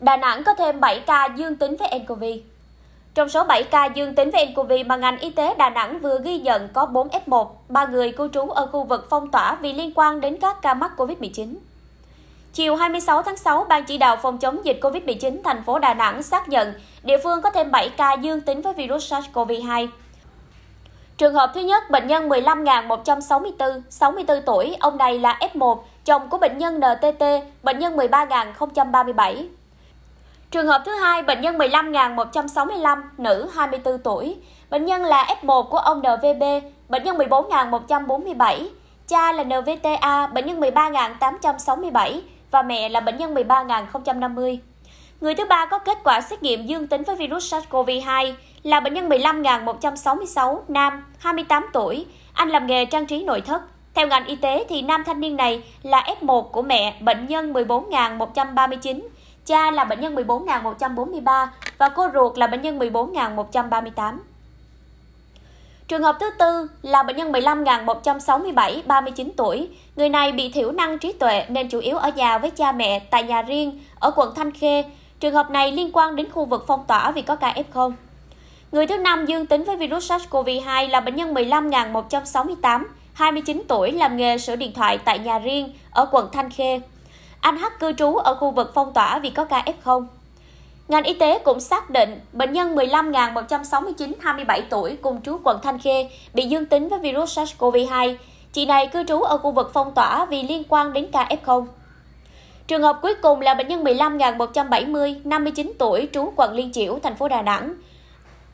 Đà Nẵng có thêm 7 ca dương tính với nCoV. Trong số 7 ca dương tính với nCoV mà ngành y tế Đà Nẵng vừa ghi nhận có 4 F1, 3 người cư trú ở khu vực phong tỏa vì liên quan đến các ca mắc COVID-19. Chiều 26 tháng 6, Ban chỉ đạo phòng chống dịch COVID-19 thành phố Đà Nẵng xác nhận địa phương có thêm 7 ca dương tính với virus SARS-CoV-2. Trường hợp thứ nhất, bệnh nhân 15.164, 64 tuổi, ông này là F1, chồng của bệnh nhân NTT, bệnh nhân 13.037. Trường hợp thứ hai, bệnh nhân 15.165, nữ 24 tuổi. Bệnh nhân là F1 của ông NVB, bệnh nhân 14.147. Cha là NVTA, bệnh nhân 13.867 và mẹ là bệnh nhân 13.050. Người thứ ba có kết quả xét nghiệm dương tính với virus SARS-CoV-2 là bệnh nhân 15.166, nam, 28 tuổi. Anh làm nghề trang trí nội thất. Theo ngành y tế thì nam thanh niên này là F1 của mẹ bệnh nhân 14.139, cha là bệnh nhân 14.143 và cô ruột là bệnh nhân 14.138. Trường hợp thứ tư là bệnh nhân 15.167, 39 tuổi. Người này bị thiểu năng trí tuệ nên chủ yếu ở nhà với cha mẹ tại nhà riêng ở quận Thanh Khê. Trường hợp này liên quan đến khu vực phong tỏa vì có ca F0. Người thứ năm dương tính với virus SARS-CoV-2 là bệnh nhân 15.168, 29 tuổi làm nghề sửa điện thoại tại nhà riêng ở quận Thanh Khê. Anh H cư trú ở khu vực phong tỏa vì có ca F0. Ngành y tế cũng xác định bệnh nhân 15.169, 27 tuổi cùng trú quận Thanh Khê bị dương tính với virus SARS-CoV-2. Chị này cư trú ở khu vực phong tỏa vì liên quan đến ca F0. Trường hợp cuối cùng là bệnh nhân 15.170, 59 tuổi, trú quận Liên Chiểu, thành phố Đà Nẵng.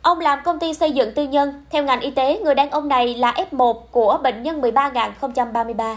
Ông làm công ty xây dựng tư nhân. Theo ngành y tế, người đàn ông này là F1 của bệnh nhân 13.033.